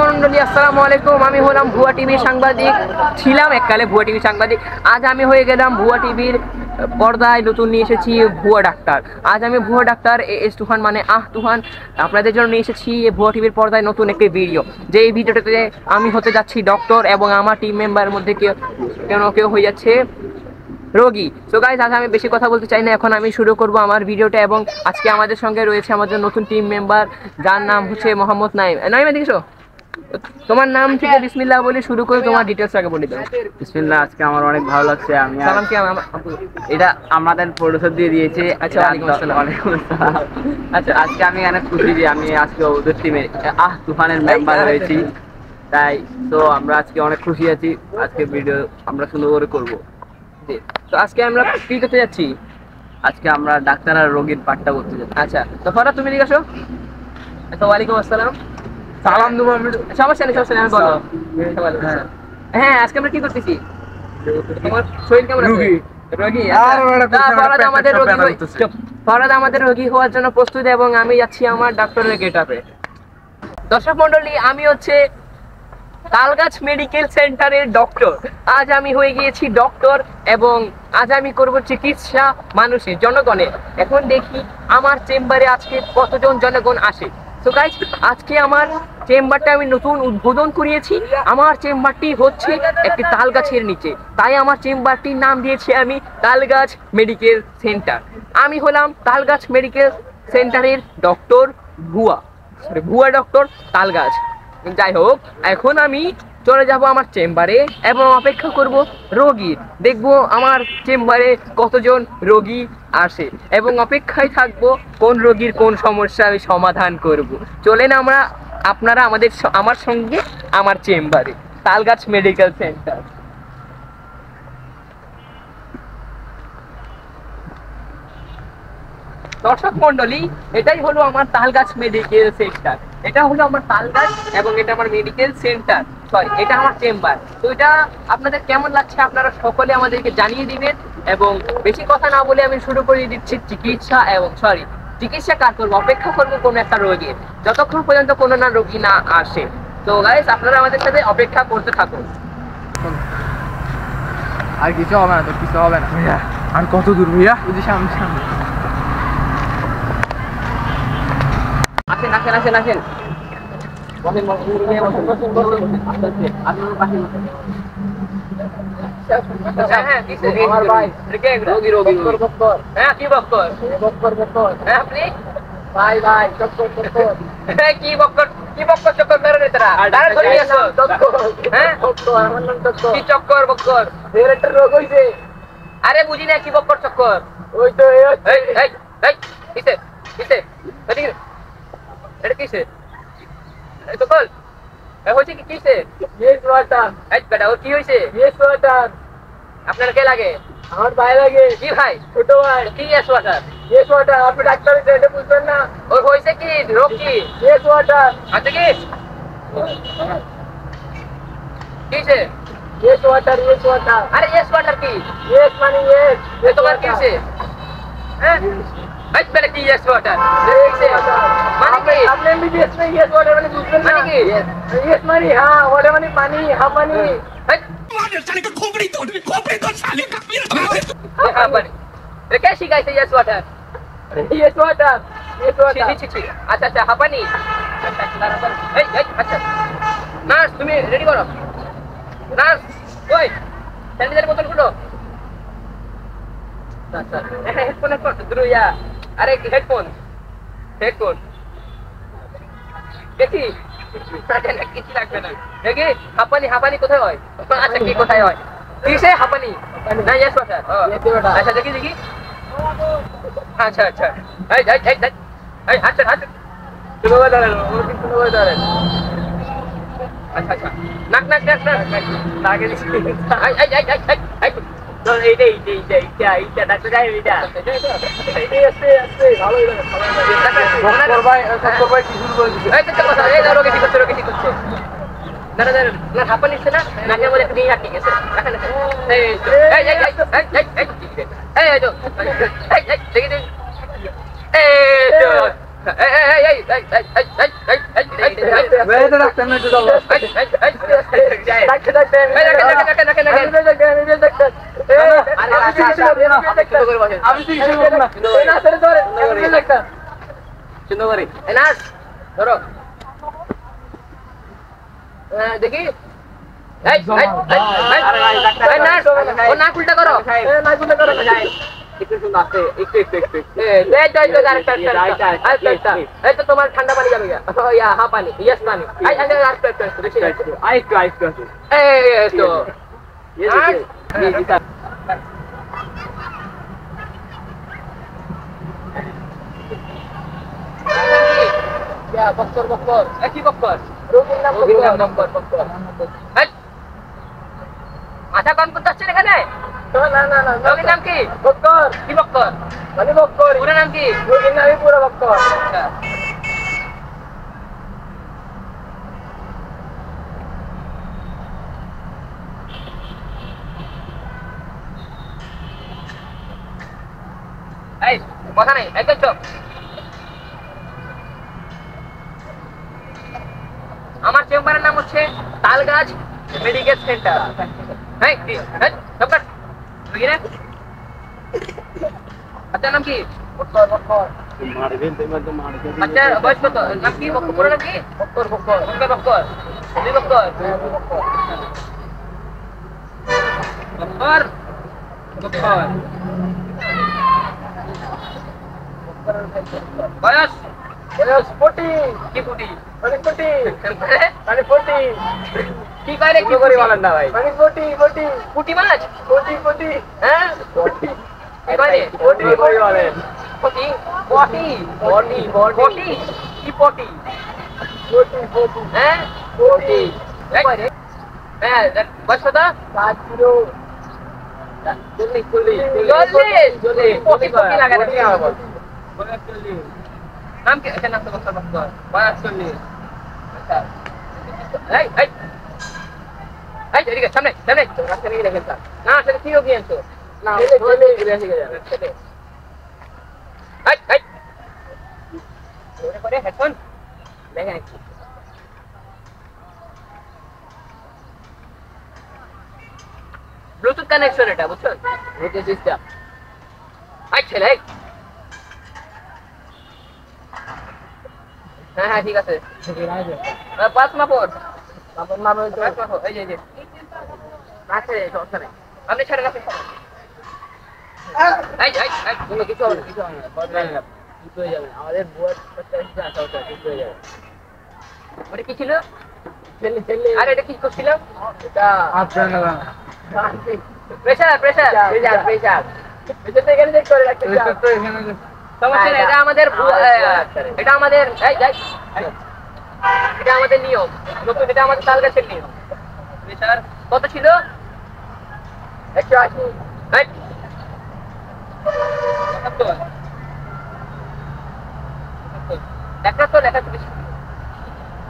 মন্ডলী আসসালামু আলাইকুম। আমি হলাম ভুয়া টিভির সাংবাদিক। ছিলাম এককালে ভুয়া টিভির সাংবাদিক। আজ আমি হয়ে গেলাম ভুয়া টিভির পর্দায় নতুন নিয়ে এসেছি ভুয়া ডাক্তার। আজ আমি ভুয়া ডাক্তার এ এস তুফান মানে আহ তুফান আপনাদের জন্য নিয়ে এসেছি ভুয়া টিভির পর্দায় নতুন একটি ভিডিও। যে এই ভিডিওটাতে আমি হতে যাচ্ছি ডক্টর এবং আমার টিম মেম্বারের মধ্যে কেউ, কেন কেউ হয়ে যাচ্ছে রোগী। সো গাইজ আজ আমি বেশি কথা বলতে চাই না। এখন আমি শুরু করব আমার ভিডিওটা এবং আজকে আমাদের সঙ্গে রয়েছে আমাদের নতুন টিম মেম্বার যার নাম হচ্ছে মোহাম্মদ নাইম। নাইম দেখছ তোমার নাম থেকে বিসমিল্লাহ বলে শুরু করে তোমার ডিটেলস আগে বলে দাও। বিসমিল্লাহ আজকে আমার অনেক ভালো লাগছে আমি সালাম কি আম- এটা আমাদের প্রডিউসার দিয়ে দিয়েছে আচ্ছা, ওয়ালাইকুম আসসালাম। আচ্ছা আজকে আমি অনেক খুশি যে আমি আজকে ওদের টিমে আহ তুফানের মেম্বার হয়েছি। তাই তো আমরা আজকে অনেক খুশি আছি। আজকে ভিডিও আমরা সুন্দর করে করব। জি। তো আজকে আমরা কি করতে যাচ্ছি? আজকে আমরা ডাক্তার আর রোগীর পাঠটা করতে যাচ্ছি। আচ্ছা তো ফরাদ তুমি দিকে আসো। আচ্ছা ওয়ালাইকুম আসসালাম। সালাম দেবো সমস্যা নেই সমস্যা নেই আমি বলো। হ্যাঁ। হ্যাঁ আজকে আমরা কি করতেছি? তোমার শরীর কেমন আছে? রোগী। আচ্ছা। ফরাদ আমাদের রোগী। ফরাদ আমাদের হওয়ার জন্য প্রস্তুত এবং আমি যাচ্ছি আমার ডাক্তারের দর্শক মন্ডলী আমি হচ্ছে তালগাছ মেডিকেল সেন্টারের ডক্টর। আজ আমি হয়ে গিয়েছি ডক্টর এবং আজ আমি করব চিকিৎসা মানুষের জনগণের। এখন দেখি আমার চেম্বারে আজকে কতজন জনগণ আসে। তো গাইজ আজকে আমার চেম্বারটা আমি নতুন উদ্বোধন করিয়েছি। আমার চেম্বারটি হচ্ছে একটি তাল গাছের নিচে। তাই আমার চেম্বারটির নাম দিয়েছি আমি তালগাছ মেডিকেল সেন্টার। আমি হলাম তালগাছ মেডিকেল সেন্টারের ডক্টর ভুয়া। ভুয়া ডক্টর তালগাছ। যাই হোক, এখন আমি চলে যাব আমার চেম্বারে এবং অপেক্ষা করব রোগীর। দেখব আমার চেম্বারে কতজন রোগী আসে এবং অপেক্ষায় থাকব কোন রোগীর কোন সমস্যা আমি সমাধান করব। চলেন আমরা আপনারা আমাদের আমার সঙ্গে আমার চেম্বারে। Talgachh medical centre. দর্শক মন্ডলী এটাই হলো আমার তালগাছ মেডিকেল সেন্টার। এটা হলো আমার তালগাছ এবং এটা আমার মেডিকেল সেন্টার। সরি এটা আমার চেম্বার তো এটা আপনাদের কেমন লাগছে আপনারা সকলে আমাদেরকে জানিয়ে দিবেন এবং বেশি কথা না বলে আমি শুরু করে দিচ্ছি চিকিৎসা এবং সরি চিকিৎসা কার করব অপেক্ষা করব কোনো একটা রোগীর। যতক্ষণ পর্যন্ত কোনো না রোগী না আসে। তো গাইস আপনারা আমাদের সাথে অপেক্ষা করতে থাকুন। আর কিছু হবে না তো কিছু হবে না। ভাইয়া আর কত দূর ভাইয়া? যে সামনে সামনে। আসেন আসেন আসেন আসেন। কি বক্কর? কি বক্কর চক্কর মেরে নে তারা ডারে ধরে আসো হ্যাঁ বক্কর আমার নাম চক্কর কি চক্কর বক্কর এর একটা রোগ হইছে আরে বুঝি না কি বক্কর চক্কর ওই তো কিসে কিসে কিসে গগল এ হইছে কি কিছে ইয়েস ওয়াটার এই বেটা ওর কি হইছে ইয়েস ওয়াটার আপনার কে লাগে আমার ভাই লাগে কি ভাই ছোট ভাই কি ইয়েস ওয়াটার ইয়েস ওয়াটার আপনি ডাক্তারের ডেটে বুঝবেন না ওর হইছে কি রোগ কি ইয়েস ওয়াটার আচ্ছা কি কিছে ইয়েস ওয়াটার ইয়েস ওয়াটার আরে ইয়েস ওয়াটার কি ইয়েস মানে ইয়েস এ তোমার কিছে হ্যাঁ बच पड़ती है वाटर अपने भी इसमें ये वाटर वाली दूसरे मानी की? ये मानी हाँ वाटर वाली पानी हाँ पानी वाटर साले का खोपड़ी तोड़ खोपड़ी तोड़ साले का मेरा हाँ पानी रे कैसी गाइस है ये वाटर ये वाटर ये वाटर छी छी. अच्छा अच्छा हाँ पानी ए ए अच्छा. নার্স তুমি রেডি করো? নার্স ওই স্যানিটারি বোতল গুলো আচ্ছা হেডফোন হেডফোন দ্রুয়া আরে হেডফোন হেডফোন দেখি? কিছু লাগবে না। দেখি হাঁপানি হাঁপানি কোথায় হয়? আচ্ছা কি কোথায় হয়? কিসে হাঁপানি? না ইয়েস হ্যাঁ, আচ্ছা দেখি দেখি। আচ্ছা আচ্ছা। এই যাই যাই যাই এই হাত হাত তুমি বলে দাঁড়ান ওর কিন্তু বলে দাঁড়ান আচ্ছা আচ্ছা। নাক নাক নাক নাক। নাক আই আই আই আই এইটা, এইটা, এইটা, এইটা, এইটা, ডাক্তার সাহেব, এইটা। এই আস্তে, আস্তে, ভালোই লাগে। ডক্টর ভাই, ডক্টর ভাই কি শুরু করে দিছে? এই তো কথা এই ঠিক হচ্ছে রোগী ঠিক হচ্ছে দাঁড়া দাঁড়া না হাঁপা নিচ্ছে না নাকের মধ্যে একটা দিয়ে আটকে গেছে দেখেন। এই এই এই এই এই এই এই এই তো এই এই দেখি দেখি এই তো এই এই এই এই এই এই এই এই এই এই ডাক্তার না একটু দাও না আমি তো হিসেবে না না ধরে ধরে একটা সুন্দর করে এনাস ধরো দেখি নাক উল্টা করো নাক উল্টা করো তোমার ঠান্ডা পানি যাবে হা পানি ইয়েস পানি আরেকটু আরেকটু ইয়া, বক্কর, বক্কর। কি বক্কর? রোগীর নাম রোগীর নাম বক্কর, বক্কর। মাথা কম করতে হচ্ছে না এখানে? না না না রোগীর নাম কি? বক্কর। কি বক্কর? মানে বক্কর। পুরো নাম কি? রোগীর নামই পুরো বক্কর। আচ্ছা। এই কথা নেই একদম চোখ আমার চেম্বারের নাম হচ্ছে তালগাছ মেডিকেল সেন্টার। হ্যাঁ কি? হ্যাঁ ডক্টর রুগীরা আপনার নাম কি? বক্কর বক্কর আচ্ছা বয়স কত? নাম কি? বক্কর পুরো নাম কি? বক্কর বক্কর। বক্কর বক্কর? দুই বক্কর। বক্কর বক্কর। বয়স? স্পটি কি পুটি? মানে স্পটি মানে? মানে কি করে কি করে বলেন না ভাই? মানে স্পটি স্পটি পুটি মাছ? স্পটি স্পটি হ্যাঁ? স্পটি কি করে স্পটি করে বলেন স্পটি বটি বটি বটি কি পটি? স্পটি স্পটি হ্যাঁ? স্পটি হ্যাঁ বস কথা 7 কিলো জলদি জলদি। জলদি পটি পটি লাগাতে হবে। বলে জলদি Hamki عشان اكتب الخبر ولا تسلني هاي هاي هاي دقيقة سامعك سامعك راسك نيجي لك انت لا عشان تيجي وجي انت لا هو اللي يجري هيك هاي هاي ওরে করে হেডফোন দেখেন একটু ব্লুটুথ কানেকশন এটা বুঝছ ব্লুটুথ সিস্টেম আই ছেলে হ্যাঁ হ্যাঁ ঠিক আছে। পাঁচ মাপড় এই যে এই যে। আছে সমস্যা নেই। আপনি ছেড়ে রাখেন কিছু হবে না কিছু হবে না ঠিক হয়ে যাবে। আমাদের বুয়ার আসা হচ্ছে ঠিক হয়ে যাবে। ওটা কি ছিল? আর এটা কি এটা প্রেসার প্রেশার প্রেশার এটা তো এখানে চেক করে রাখতে চাও সমস্যা নেই এটা আমাদের ভু- আমাদের আহ, ডাক্তারের। এটা আমাদের এই এই, এই। এটা আমাদের নিয়ম নতুন এটা আমাদের তাল গাছের নিয়ম। কত ছিল? একশো আশি।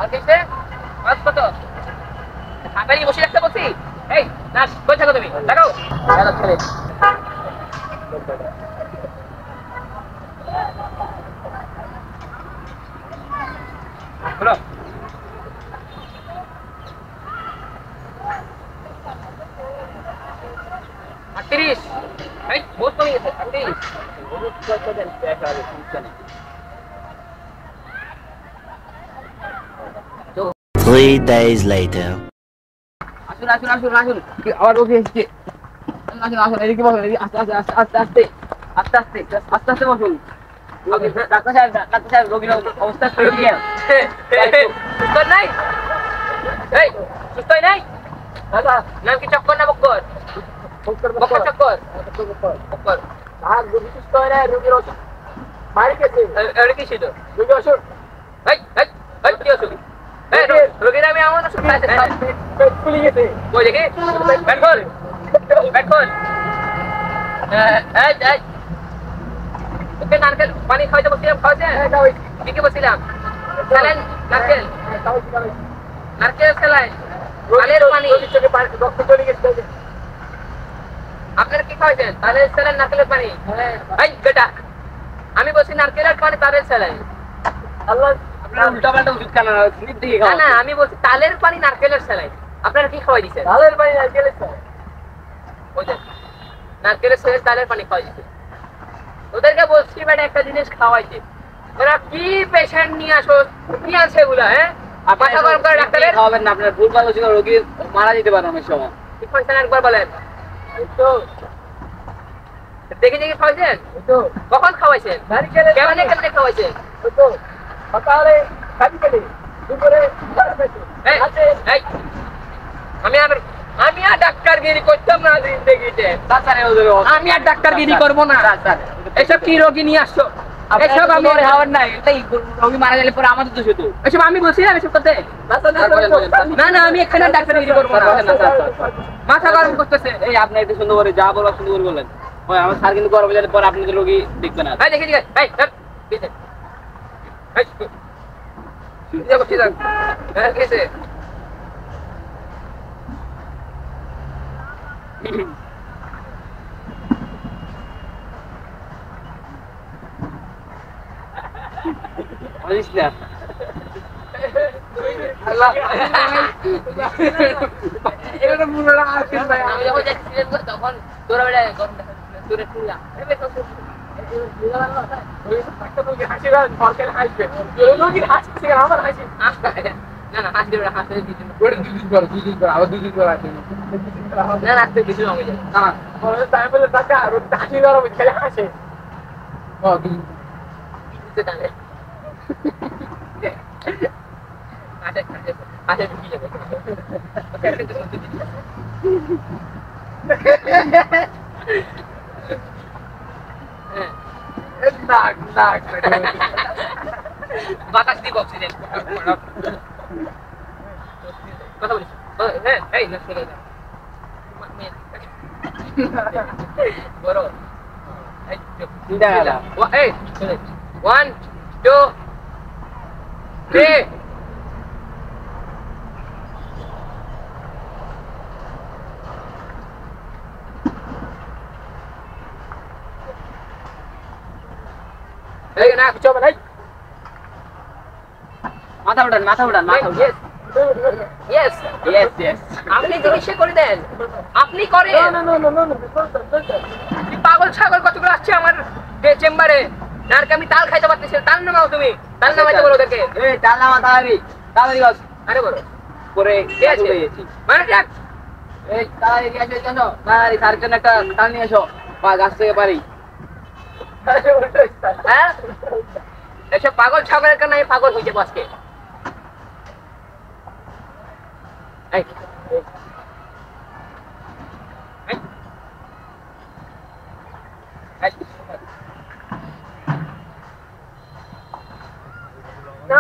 আর কিসে? কত? সাঁতারি বসে রাখতে বলছি? এই না কই থাকো তুমি দেখাও। ছেলে বলো আটত্রিশ এই বহুত কমে গেছে আটত্রিশ Three days later. আসুন আসুন আসুন আসুন। কি আবার রোগী এসছে? আসুন আসুন আসুন এদিকে বসুন এদিকে আস্তে আস্তে আস্তে আস্তে আস্তে আস্তে আস্তে আস্তে আস্তে বসুন। রোগী- ডাক্তার সাহেব ডাক্তার সাহেব রোগীর অবস্থা ক্রিটিক্যাল সুস্থ নাই? এই সুস্থ নাই? দাদা নাম কি চক্কর না বক্কর? বক্কর। বক্কর চক্কর। বক্কর বক্কর। রোগী সুস্থ হয় না রোগীর ওষুধ মারি গেছে এটা কি ছিল রোগী ওষুধ এই এই এই কি রো- রোগীর আমি আমার ওষুধ খাইতে পেট ফুলে গেছে। কই দেখি? ব্যাট খোল। ব্যাট খোল। এই এই ওকে নারকেল পানি খাওয়াতে হ্যাঁ স্যালাইন নারকেল? হ্যাঁ, খাওয়াইছি খাওয়াইছি। নারকেল স্যালাইন আলের পানি রোগীর চোখে রক্ত চলে গেছে আপনারা কি খাওয়াইছেন? তাহলে স্যালাইন নারকেলের পানি। এই বেটা আমি বলছি নারকেলের পানি তাদের স্যালাইন আল্লাহ আপনারা উল্টাপাল্টা ওষুধ খান না না আমি বলছি তালের পানি নারকেলের স্যালাইন আপনারা কি খাওয়াই দিচ্ছেন তালের পানি নারকেলের স্যালাইন নারকেলের স্যালাইন তালের পানি খাওয়াই দিচ্ছে ওদেরকে বলছি বেটা একটা জিনিস খাওয়াইছে ওরা কি পেশেন্ট নিয়ে আসো কি আছে এগুলা হ্যাঁ? মাথা গরম করে ডাক্তারের খাওয়াবেন না আপনার ভুল ভালো ওষুধ রোগী মারা যেতে পারে অনেক সময়। একবার বলেন? দেখে দেখে খাওয়াইছেন? কখন খাওয়াইছেন? কেমনে কেমনে খাওয়াইছেন? সকালে দুপুরে আমি আর আমি আর ডাক্তারগিরি করতাম না জিন্দগিতে। স্যার স্যার ওদের আমি আর ডাক্তারগিরি করব না। এসব কি রোগী নিয়ে আসছো? এসব আমি খাওয়ার নাই এটাই রোগী মারা গেলে পরে আমাদের তো শুধু এসব আমি এসব স্যার, বলেন, বলেন, স্যার। না না আমি এখানে ডাক্তারগিরি করব না স্যার, স্যার, স্যার, স্যার। মাথা গরম করতেছে এই আপনি একটু সুন্দর করে যা বলব সুন্দর করে বললেন ওই আমার স্যার কিন্তু গরম হয়ে পরে আপনাদের রোগী দেখবে না এই দেখি দেখি এই ধর, পিছে। এই, সিধা কর, সিধা। হ্যাঁ, কিসে? বুঝিস না আল্লাহ। এটা পুরোটা আসেন ভাই আমি যখন যাচ্ছিলাম তো, তখন তোরা বেটা গরম দেখা দূরে শুনলাম না না না হাসি দেবে হাসি ওটা দুদিন পর দুদিন পর আবার দুদিন পর আসবে না না আজকে কিছু হবে না না টাইম পেলে টাকা আর হাসি গরম খেলে হাসে দুদিন দিতে জানে হাসে হাসে হাসে ঢুকে যাবে ওকে একটা কিছু দিতে দিতে। হ্যাঁ নাক নাক বাতাস দিব অক্সিজেন কথা বলিস ও, হ্যাঁ এই না শুনে যা মা- বড় এই না কিছু হবে না মাথা উঠান মাথা উঠান মাথা উঠান। ইয়েস ইয়েস ইয়েস আপনি জিজ্ঞেস করে দেন। আপনি করেন। No no no no no কি পাগল ছাগল কতগুলো আসছে আমার চেম্বারে? নারকে আমি তাল খাইতে পারতেছি। তাল নামাও তুমি। তাল নামাইতে বলো ওদেরকে। এই চাল না তাড়াতাড়ি তাড়াতাড়ি বস। আরে বলো। পরে কে আছে? মানে যাক। এই তাড়াতাড়ি আসো জানো তাড়াতাড়ি স্যারের জন্য একটা তাল নিয়ে এসো। বা গাছ থেকে পারি। হ্যাঁ? এসব পাগল ছাগলের কারণে আমি পাগল হয়েছে বসকে। এই। এই। না, কিছু করো, কিছু করো।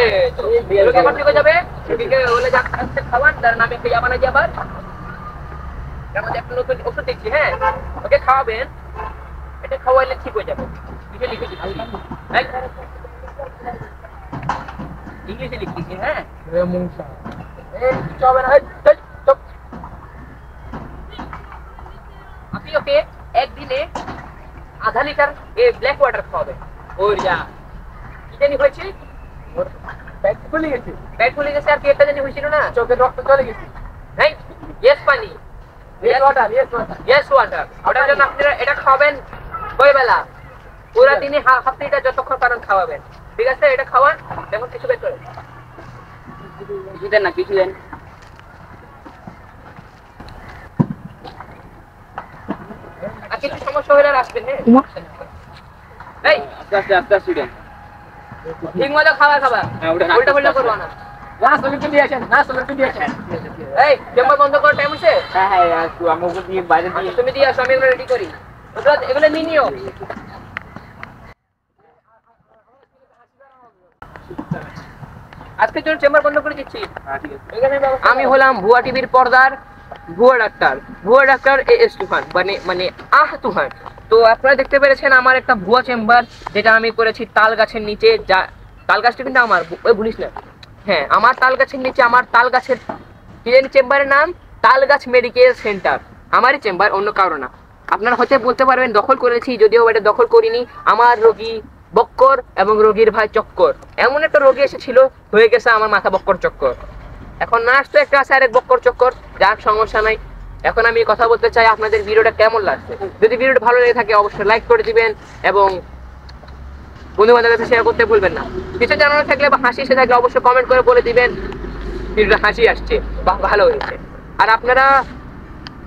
দে। এই তো, রোগী যাবে। রোগীকে বলে যা খাবার তার নামে একটা বানাই আবার? তার মধ্যে একটা নতুন ওষুধ দিচ্ছি হ্যাঁ? ওকে খাওয়াবেন এটা খাওয়াইলে ঠিক হয়ে যাবে। লিখে লিখে দিচ্ছি ইংলিশে লিখতেছি হ্যাঁ? Remunsa. এই, কিছু হবে না এই, এই, চুপ। আপনি ওকে একদিনে আধা লিটার এ ব্ল্যাক ওয়াটার খাওয়াবেন। ওর যা। কি জানি হয়েছে? পেট ফুলে গেছে। পেট ফুলে গেছে আর জানি হয়েছিল না? চোখে রক্ত চলে গেছে। হ্যাঁ ইয়েস পানি yes water yes water yes water ওটার জন্য আপনারা এটা খাওয়াবেন কয় বেলা পুরা দিনে হাফ হাফ যতক্ষণ পারেন খাওয়াবেন। ঠিক আছে? এটা খাওয়ান কিছু বের না কিছু আর কিছু সমস্যা হলে আসবেন হ্যাঁ? আস্তে আস্তে দেন। ঠিক মতো খাবার খাবার। হ্যাঁ, উল্টা পাল্টা করব না। না সলিউশন দিয়ে না সলিউশন দিয়ে এই চেম্বার বন্ধ করার টাইম হচ্ছে হ্যাঁ হ্যাঁ একটু আমি দিয়ে বাইরে দিয়ে আচ্ছা, তুমি দিয়ে আসো আমি এগুলো রেডি করি। এগুলো নিয়ে নিও। আজকের জন্য চেম্বার বন্ধ করে দিচ্ছি। হ্যাঁ আমি হলাম ভুয়া টিভির পর্দার ভুয়া ডাক্তার। ভুয়া ডাক্তার এ এস তুফান মানে মানে আহ তুফান। তো আপনারা দেখতে পেরেছেন আমার একটা ভুয়া চেম্বার যেটা আমি করেছি তাল গাছের নিচে, যা, তাল গাছটা কিন্তু আমার, ওই ভুলিস না। হ্যাঁ আমার তাল গাছের নিচে আমার তাল গাছের জানি চেম্বারের নাম তাল গাছ মেডিকেল সেন্টার। আমারই চেম্বার অন্য কারও না। আপনারা হয়তো বলতে পারবেন, দখল করেছি, যদিও এটা দখল করিনি। আমার রোগী বক্কর এবং রোগীর ভাই চক্কর। এমন একটা রোগী এসেছিল, হয়ে গেছে আমার মাথা বক্কর চক্কর। এখন নার্স তো একটা আছে আরেক বক্কর চক্কর, যার সমস্যা নাই। এখন আমি কথা বলতে চাই আপনাদের ভিডিওটা কেমন লাগছে? যদি ভিডিওটা ভালো লেগে থাকে, অবশ্যই লাইক করে দিবেন এবং বন্ধু বান্ধবের শেয়ার করতে ভুলবেন না। কিছু জানানো থাকলে বা হাসি এসে থাকলে অবশ্যই কমেন্ট করে বলে দিবেন। ভিডিওটা হাসি আসছে, বা ভালো হয়েছে। আর আপনারা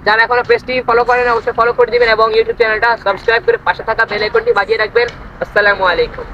যারা এখনও পেজটি ফলো করেন অবশ্যই ফলো করে দিবেন এবং ইউটিউব চ্যানেলটা সাবস্ক্রাইব করে পাশে থাকা বেল আইকনটি বাজিয়ে রাখবেন। আসসালামু আলাইকুম।